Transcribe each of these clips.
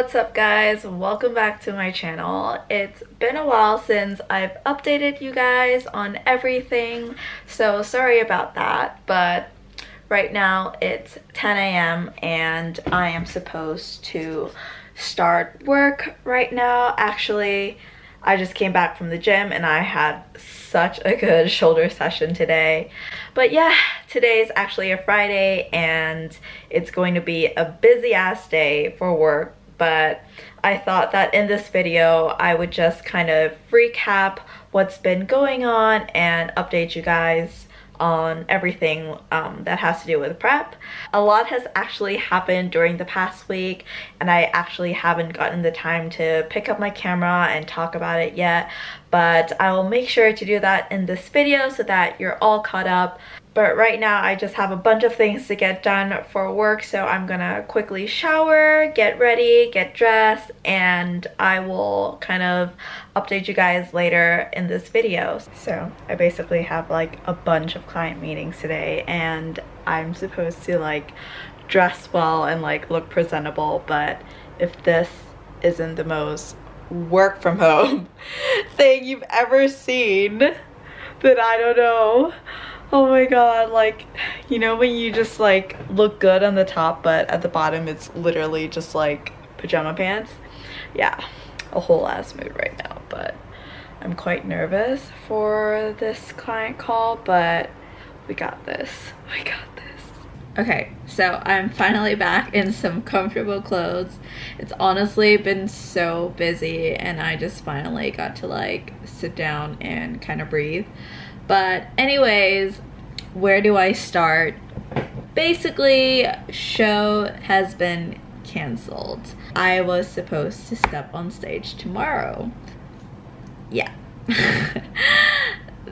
what's up guys? Welcome back to my channel. It's been a while since I've updated you guys on everything, so sorry about that, but right now it's 10 a.m. and I am supposed to start work right now. Actually, I just came back from the gym and I had such a good shoulder session today. But yeah, today is actually a Friday and it's going to be a busy ass day for work. But I thought that in this video, I would just kind of recap what's been going on and update you guys on everything um, that has to do with prep. A lot has actually happened during the past week and I actually haven't gotten the time to pick up my camera and talk about it yet but I will make sure to do that in this video so that you're all caught up but right now I just have a bunch of things to get done for work so I'm gonna quickly shower, get ready, get dressed, and I will kind of update you guys later in this video. So I basically have like a bunch of client meetings today and I'm supposed to like dress well and like look presentable but if this isn't the most work from home thing you've ever seen then I don't know Oh my god, like, you know when you just like look good on the top but at the bottom it's literally just like pajama pants? Yeah, a whole ass mood right now, but I'm quite nervous for this client call, but we got this. We got this. Okay, so I'm finally back in some comfortable clothes. It's honestly been so busy and I just finally got to like sit down and kind of breathe. But anyways, where do I start? Basically, show has been canceled. I was supposed to step on stage tomorrow. Yeah.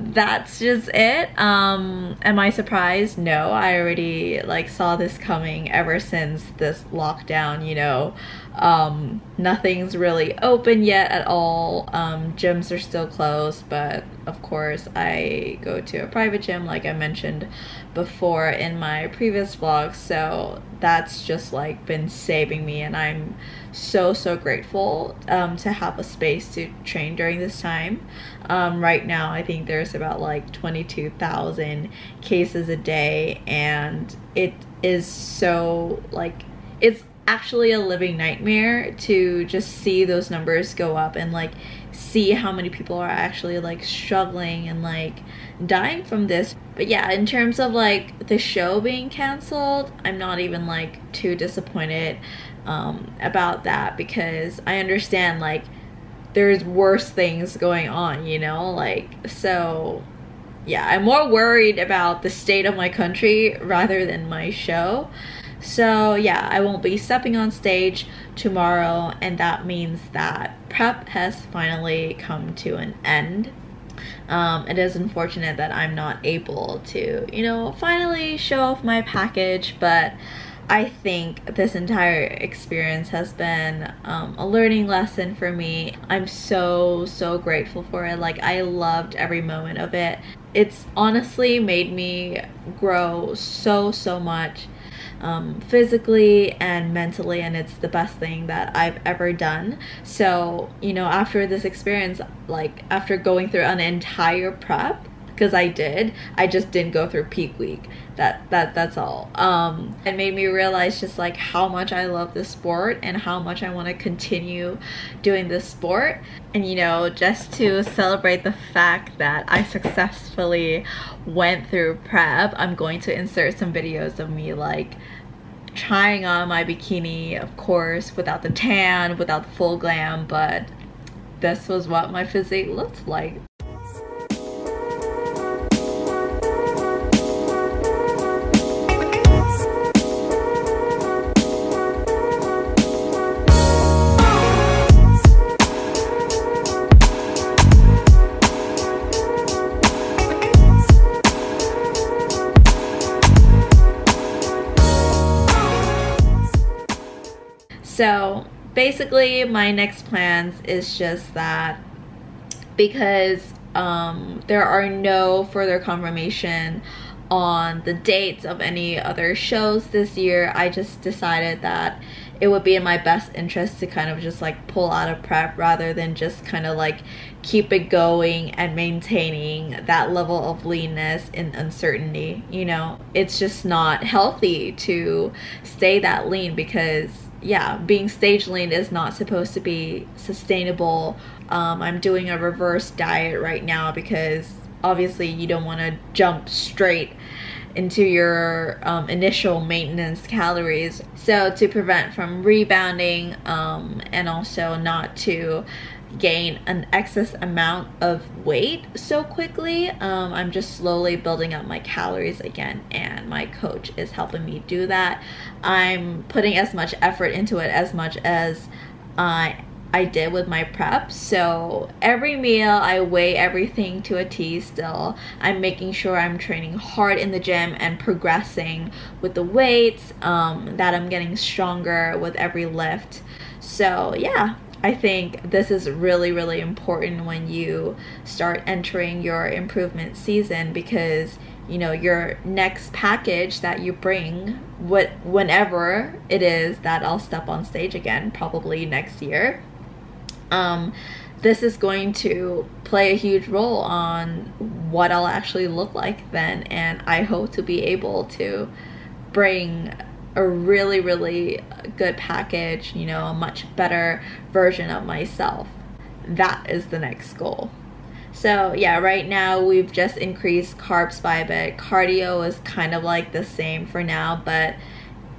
that's just it um am i surprised no i already like saw this coming ever since this lockdown you know um nothing's really open yet at all. Um gyms are still closed but of course i go to a private gym like i mentioned before in my previous vlog so that's just like been saving me and i'm so so grateful um, to have a space to train during this time. Um, right now i think there's about like 22,000 cases a day and it is so like it's actually a living nightmare to just see those numbers go up and like see how many people are actually like struggling and like dying from this. But yeah in terms of like the show being canceled i'm not even like too disappointed um, about that because i understand like there's worse things going on you know like so yeah i'm more worried about the state of my country rather than my show so yeah i won't be stepping on stage tomorrow and that means that prep has finally come to an end um, it is unfortunate that I'm not able to, you know, finally show off my package, but I think this entire experience has been um, a learning lesson for me. I'm so, so grateful for it. Like, I loved every moment of it. It's honestly made me grow so, so much um, physically and mentally and it's the best thing that I've ever done. So you know after this experience like after going through an entire prep because I did I just didn't go through peak week that that that's all. Um it made me realize just like how much I love this sport and how much I want to continue doing this sport. And you know just to celebrate the fact that I successfully went through prep I'm going to insert some videos of me like trying on my bikini of course without the tan without the full glam but this was what my physique looked like basically my next plans is just that because um, there are no further confirmation on the dates of any other shows this year, I just decided that it would be in my best interest to kind of just like pull out of prep rather than just kind of like keep it going and maintaining that level of leanness in uncertainty. You know, it's just not healthy to stay that lean because yeah, being stage lean is not supposed to be sustainable. Um, I'm doing a reverse diet right now because obviously you don't want to jump straight into your um, initial maintenance calories. So to prevent from rebounding um, and also not to gain an excess amount of weight so quickly, um, I'm just slowly building up my calories again and my coach is helping me do that. I'm putting as much effort into it as much as I I did with my prep. So every meal, I weigh everything to a T still. I'm making sure I'm training hard in the gym and progressing with the weights, um, that I'm getting stronger with every lift. So yeah, I think this is really, really important when you start entering your improvement season because you know your next package that you bring what whenever it is that I'll step on stage again probably next year um, this is going to play a huge role on what I'll actually look like then. And I hope to be able to bring a really, really good package, you know, a much better version of myself. That is the next goal. So yeah, right now we've just increased carbs by a bit. Cardio is kind of like the same for now, but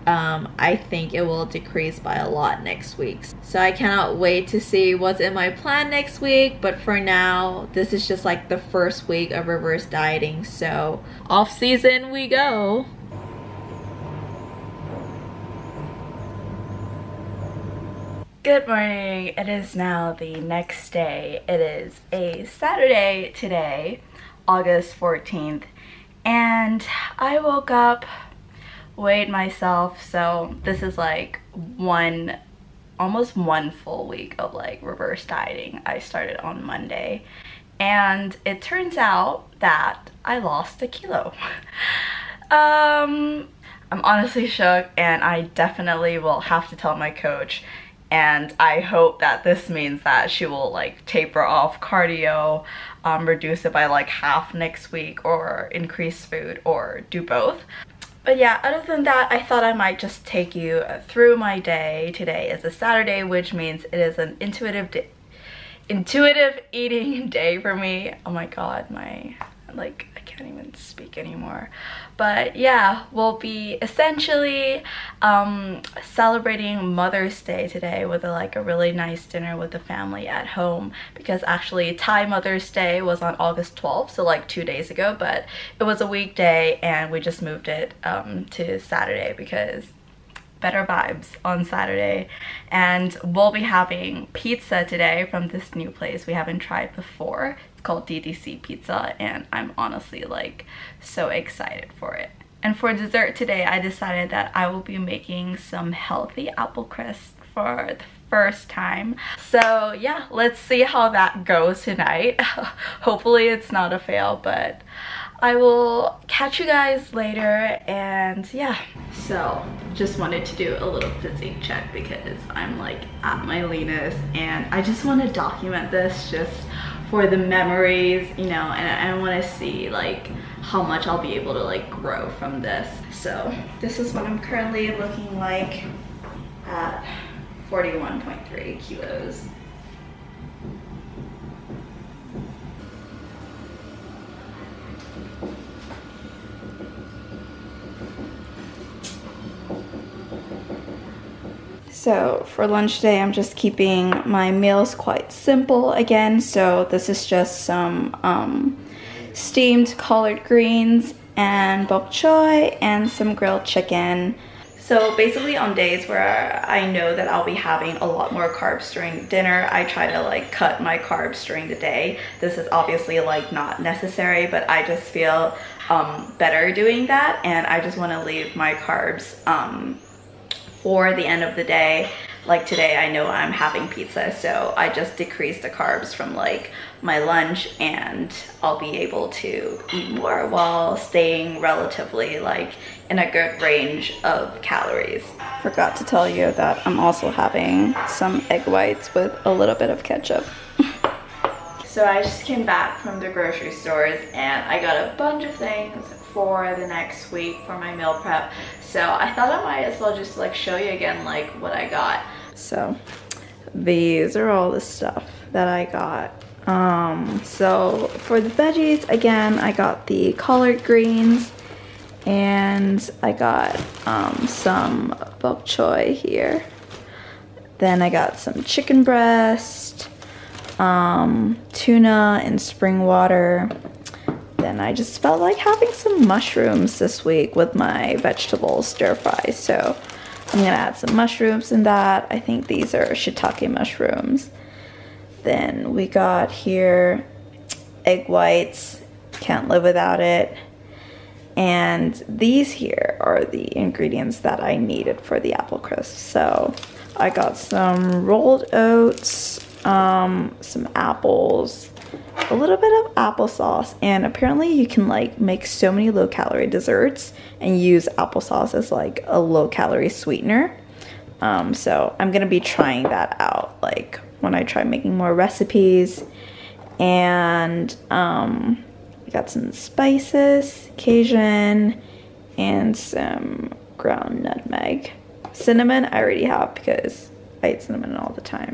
um, I think it will decrease by a lot next week. So I cannot wait to see what's in my plan next week. But for now, this is just like the first week of reverse dieting. So off season we go. Good morning. It is now the next day. It is a Saturday today, August 14th. And I woke up weighed myself so this is like one almost one full week of like reverse dieting I started on Monday. And it turns out that I lost a kilo. Um I'm honestly shook and I definitely will have to tell my coach. And I hope that this means that she will like taper off cardio, um, reduce it by like half next week or increase food or do both. But yeah, other than that, I thought I might just take you through my day. Today is a Saturday, which means it is an intuitive intuitive eating day for me. Oh my god, my like can't even speak anymore. But yeah, we'll be essentially um, celebrating Mother's Day today with a, like a really nice dinner with the family at home. Because actually Thai Mother's Day was on August 12th, so like two days ago, but it was a weekday and we just moved it um, to Saturday because better vibes on Saturday. And we'll be having pizza today from this new place we haven't tried before called DDC Pizza and I'm honestly like so excited for it. And for dessert today, I decided that I will be making some healthy apple crisp for the first time. So yeah, let's see how that goes tonight. Hopefully it's not a fail, but I will catch you guys later and yeah. So just wanted to do a little physique check because I'm like at my leanest and I just want to document this just for the memories, you know, and I want to see like how much I'll be able to like grow from this. So this is what I'm currently looking like at 41.3 kilos. So for lunch today, I'm just keeping my meals quite simple again. So this is just some um, steamed collard greens and bok choy and some grilled chicken. So basically on days where I know that I'll be having a lot more carbs during dinner, I try to like cut my carbs during the day. This is obviously like not necessary, but I just feel um, better doing that and I just want to leave my carbs um, for the end of the day like today I know I'm having pizza so I just decreased the carbs from like my lunch and I'll be able to eat more while staying relatively like in a good range of calories. Forgot to tell you that I'm also having some egg whites with a little bit of ketchup. so I just came back from the grocery stores and I got a bunch of things for the next week for my meal prep. So I thought I might as well just like show you again like what I got. So these are all the stuff that I got. Um, so for the veggies, again, I got the collard greens and I got um, some bok choy here. Then I got some chicken breast, um, tuna and spring water. Then I just felt like having some mushrooms this week with my vegetable stir fry. So I'm gonna add some mushrooms in that. I think these are shiitake mushrooms. Then we got here egg whites, can't live without it. And these here are the ingredients that I needed for the apple crisp. So I got some rolled oats, um, some apples, a little bit of applesauce, and apparently you can like make so many low calorie desserts and use applesauce as like a low calorie sweetener. Um, so I'm gonna be trying that out like when I try making more recipes. And um, I got some spices, Cajun, and some ground nutmeg. Cinnamon I already have because I eat cinnamon all the time.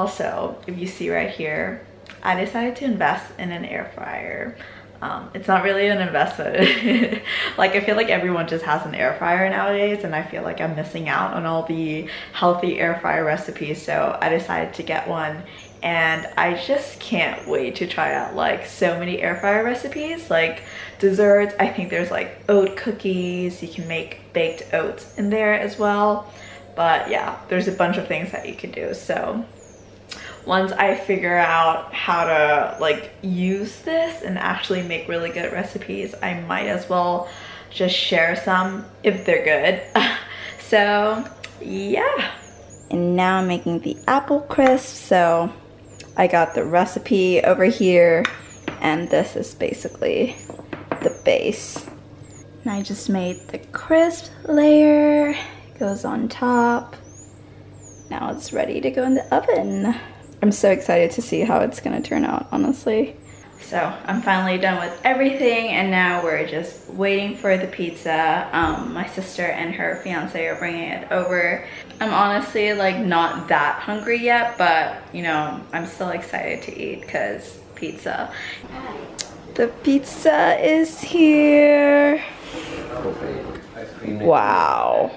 Also, if you see right here, I decided to invest in an air fryer. Um, it's not really an investment. like I feel like everyone just has an air fryer nowadays and I feel like I'm missing out on all the healthy air fryer recipes. So I decided to get one and I just can't wait to try out like so many air fryer recipes like desserts I think there's like oat cookies you can make baked oats in there as well but yeah there's a bunch of things that you can do so once I figure out how to like use this and actually make really good recipes, I might as well just share some if they're good. so yeah. And now I'm making the apple crisp. So I got the recipe over here and this is basically the base. And I just made the crisp layer, goes on top. Now it's ready to go in the oven. I'm so excited to see how it's gonna turn out, honestly. So I'm finally done with everything and now we're just waiting for the pizza. Um, my sister and her fiance are bringing it over. I'm honestly like not that hungry yet, but you know, I'm still excited to eat because pizza. The pizza is here. Wow.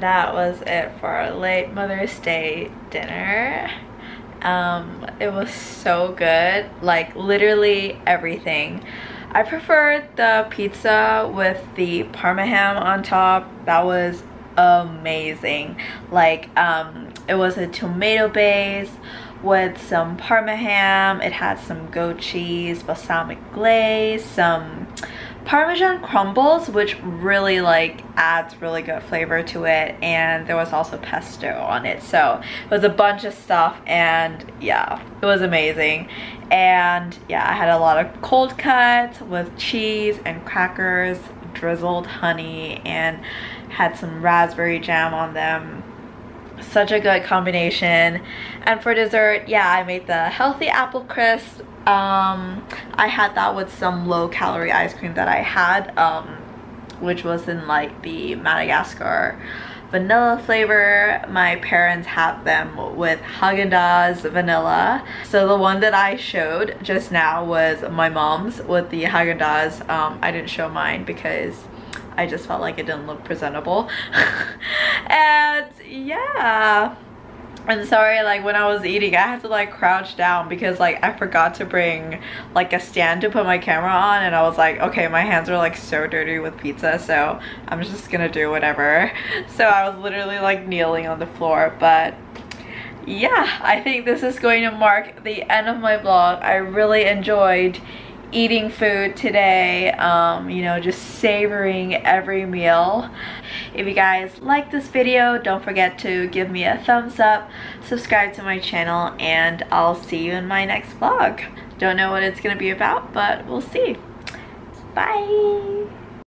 That was it for our late Mother's Day dinner. Um, it was so good, like literally everything. I preferred the pizza with the parma ham on top. That was amazing. Like, um, it was a tomato base with some parma ham. It had some goat cheese, balsamic glaze, some Parmesan crumbles, which really like adds really good flavor to it. And there was also pesto on it. So it was a bunch of stuff and yeah, it was amazing. And yeah, I had a lot of cold cuts with cheese and crackers, drizzled honey, and had some raspberry jam on them such a good combination and for dessert yeah i made the healthy apple crisp um, I had that with some low calorie ice cream that I had um, which was in like the Madagascar vanilla flavor. My parents have them with Haagen-Dazs vanilla. So the one that I showed just now was my mom's with the Haagen-Dazs. Um, I didn't show mine because I just felt like it didn't look presentable. and yeah. I'm sorry, like when I was eating, I had to like crouch down because like I forgot to bring like a stand to put my camera on and I was like, okay, my hands are like so dirty with pizza, so I'm just gonna do whatever. So I was literally like kneeling on the floor, but yeah, I think this is going to mark the end of my vlog. I really enjoyed eating food today, um, you know, just savoring every meal. If you guys like this video, don't forget to give me a thumbs up, subscribe to my channel, and I'll see you in my next vlog. Don't know what it's to be about, but we'll see. Bye!